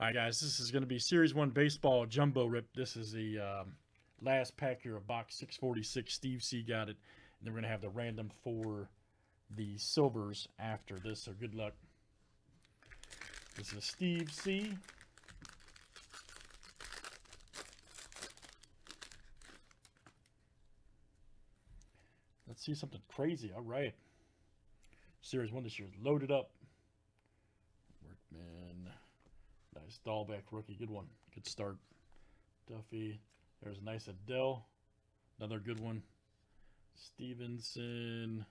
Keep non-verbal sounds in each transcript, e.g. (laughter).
All right, guys, this is going to be Series 1 Baseball Jumbo Rip. This is the um, last pack here of box 646. Steve C got it. And then we're going to have the random for the silvers after this, so good luck. This is Steve C. Let's see something crazy. All right. Series 1 this year is loaded up. Dalbec rookie. Good one. Good start. Duffy. There's a nice Adell. Another good one. Stevenson.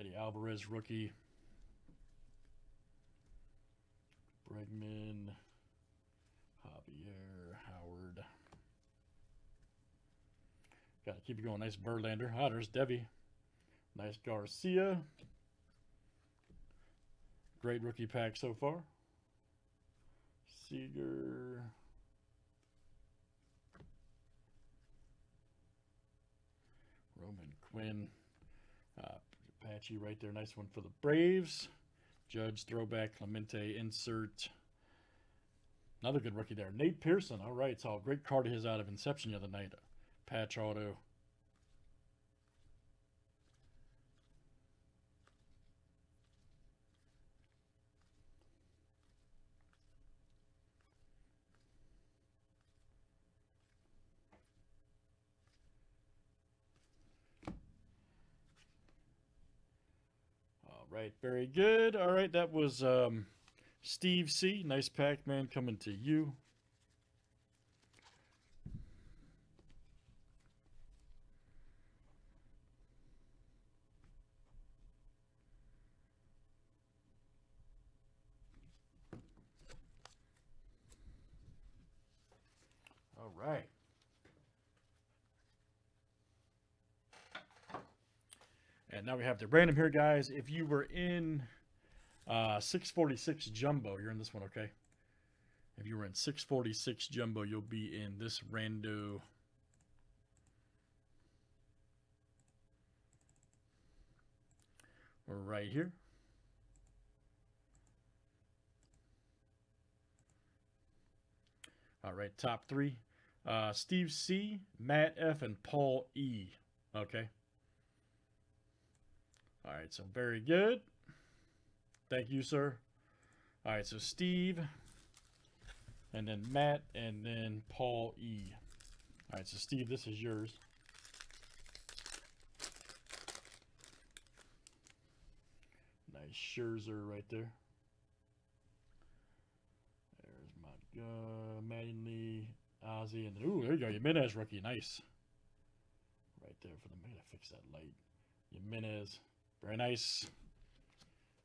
Eddie Alvarez rookie. Bregman. Javier Howard. Got to keep it going. Nice Verlander. Ah, there's Debbie. Nice Garcia. Great rookie pack so far. Seager. Roman Quinn. Uh, Apache right there. Nice one for the Braves. Judge throwback. Clemente insert. Another good rookie there. Nate Pearson. All right. Saw a great card of his out of Inception the other night. Patch auto. All right, very good. All right, that was um, Steve C. Nice Pac-Man coming to you. All right. And now we have the random here, guys. If you were in uh, 646 Jumbo, you're in this one, okay? If you were in 646 Jumbo, you'll be in this rando. We're right here. All right, top three. Uh, Steve C, Matt F, and Paul E. Okay. All right, so very good. Thank you, sir. All right, so Steve, and then Matt, and then Paul E. All right, so Steve, this is yours. Nice Scherzer right there. There's my uh, Manley, Ozzy, and ooh, there you go, Jimenez rookie, nice. Right there for the, I gotta fix that light. Jimenez, very nice.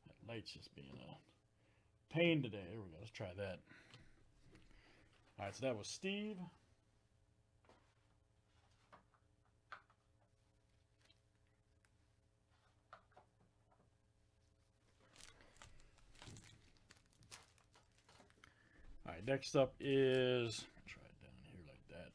That light's just being a pain today. There we go, let's try that. All right, so that was Steve. All right, next up is try it down here like that.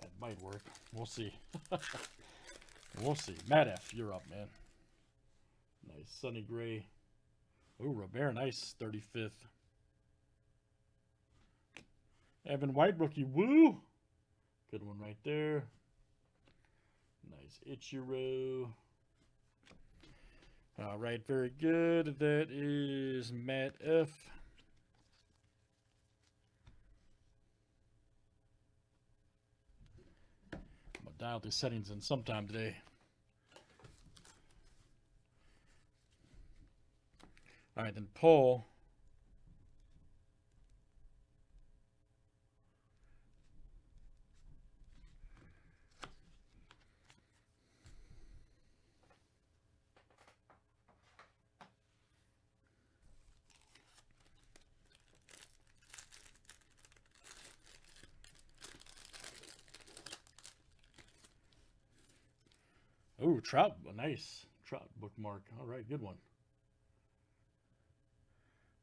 That might work. We'll see. (laughs) we'll see. Matt F, you're up, man. Nice Sonny Gray. Ooh, Robert, nice 35th. Evan White rookie, woo! Good one right there. Nice Ichiro. All right, very good. That is Matt F. dial these settings in sometime today. All right, then Paul. Ooh, Trout, nice Trout bookmark. All right, good one.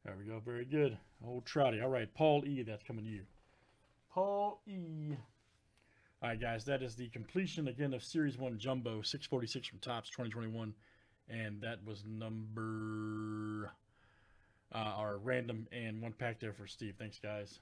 There we go, very good. Old Trouty. All right, Paul E, that's coming to you. Paul E. All right, guys, that is the completion again of Series 1 Jumbo 646 from Topps 2021. And that was number, uh, our random and one pack there for Steve. Thanks, guys.